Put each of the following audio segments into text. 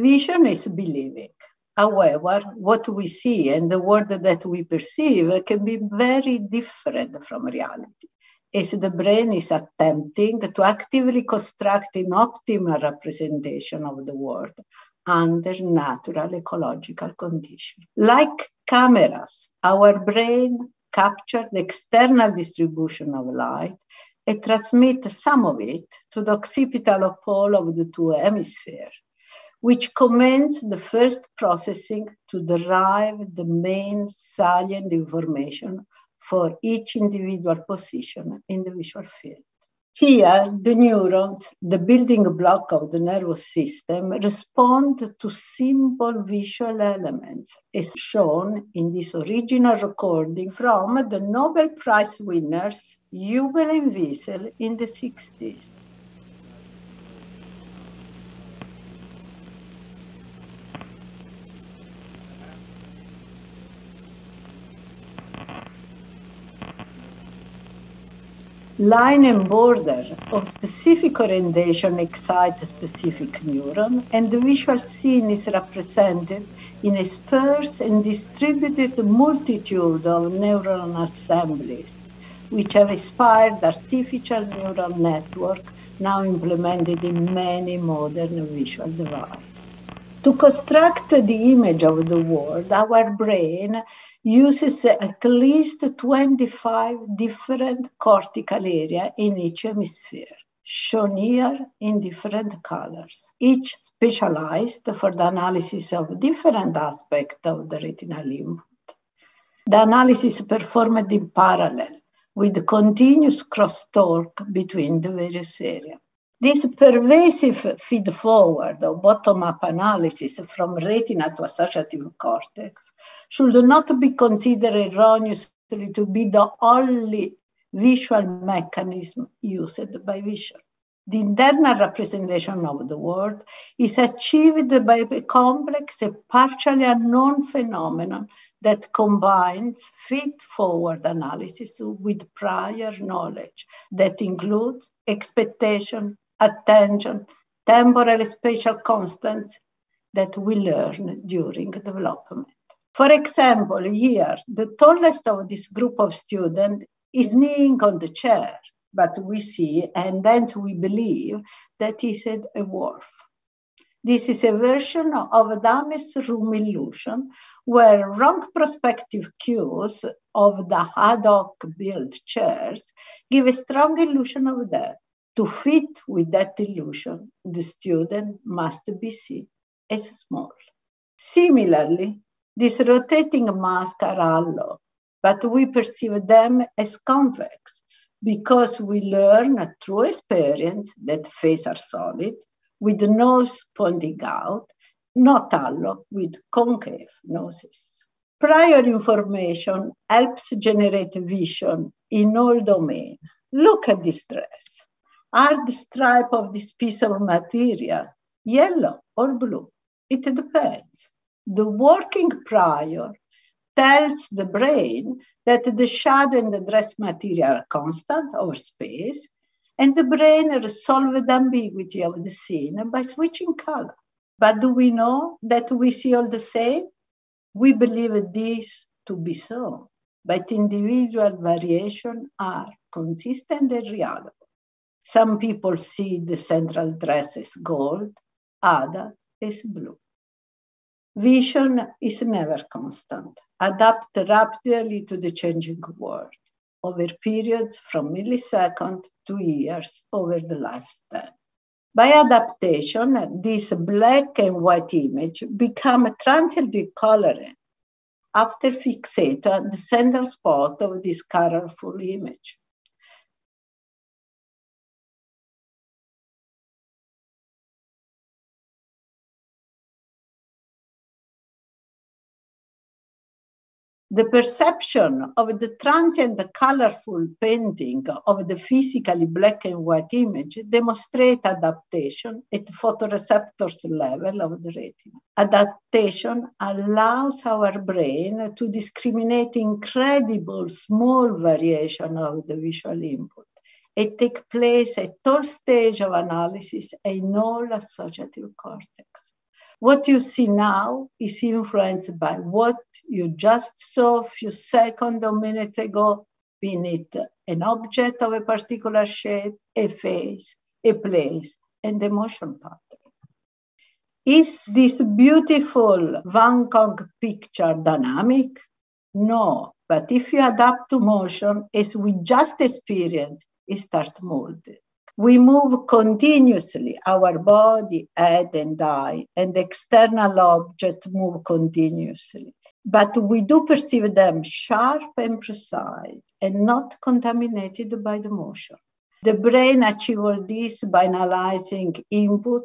Vision is believing. However, what we see and the world that we perceive can be very different from reality, as the brain is attempting to actively construct an optimal representation of the world under natural ecological conditions. Like cameras, our brain captures the external distribution of light and transmits some of it to the occipital pole of the two hemispheres which commence the first processing to derive the main salient information for each individual position in the visual field. Here, the neurons, the building block of the nervous system, respond to simple visual elements, as shown in this original recording from the Nobel Prize winners Hubel and Wiesel in the 60s. Line and border of specific orientation excite a specific neuron, and the visual scene is represented in a sparse and distributed multitude of neural assemblies, which have inspired artificial neural network now implemented in many modern visual devices. To construct the image of the world, our brain uses at least 25 different cortical areas in each hemisphere, shown here in different colors, each specialized for the analysis of different aspects of the retinal input. The analysis is performed in parallel with continuous crosstalk between the various areas. This pervasive feed-forward or bottom-up analysis from retina to associative cortex should not be considered erroneously to be the only visual mechanism used by vision. The internal representation of the world is achieved by a complex and partially unknown phenomenon that combines feed-forward analysis with prior knowledge that includes expectation, attention, temporal spatial constants that we learn during development. For example, here, the tallest of this group of students is kneeling on the chair, but we see and hence we believe that that is a dwarf. This is a version of the Ames room illusion, where wrong perspective cues of the ad hoc built chairs give a strong illusion of that. To fit with that illusion, the student must be seen as small. Similarly, these rotating masks are hollow, but we perceive them as convex because we learn through experience that faces are solid, with nose pointing out, not hollow with concave noses. Prior information helps generate vision in all domains. Look at this dress are the stripe of this piece of material yellow or blue? It depends. The working prior tells the brain that the shadow and the dress material are constant over space, and the brain resolves the ambiguity of the scene by switching color. But do we know that we see all the same? We believe this to be so, but individual variations are consistent and reliable. Some people see the central dress as gold, other as blue. Vision is never constant, adapt rapidly to the changing world over periods from milliseconds to years over the lifespan. By adaptation, this black and white image become transiently colored after fixate at the center spot of this colorful image. The perception of the transient colorful painting of the physically black and white image demonstrate adaptation at photoreceptors level of the retina. Adaptation allows our brain to discriminate incredible small variation of the visual input. It takes place at all stage of analysis and all associative cortex. What you see now is influenced by what you just saw a few seconds or minutes ago, being it an object of a particular shape, a face, a place, and the motion pattern. Is this beautiful Van Gogh picture dynamic? No, but if you adapt to motion, as we just experienced, it starts molded. We move continuously, our body, head, and eye, and external objects move continuously. But we do perceive them sharp and precise and not contaminated by the motion. The brain achieves this by analyzing input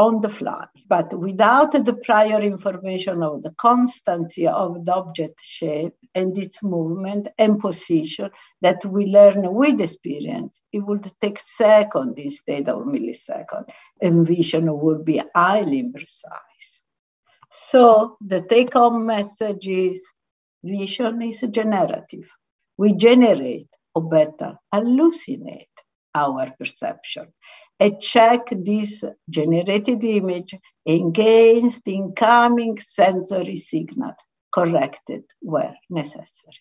on the fly, but without the prior information of the constancy of the object shape and its movement and position that we learn with experience, it would take seconds instead of milliseconds, and vision would be highly precise. So the take-home message is vision is generative. We generate or better hallucinate our perception and check this generated image against incoming sensory signal corrected where necessary.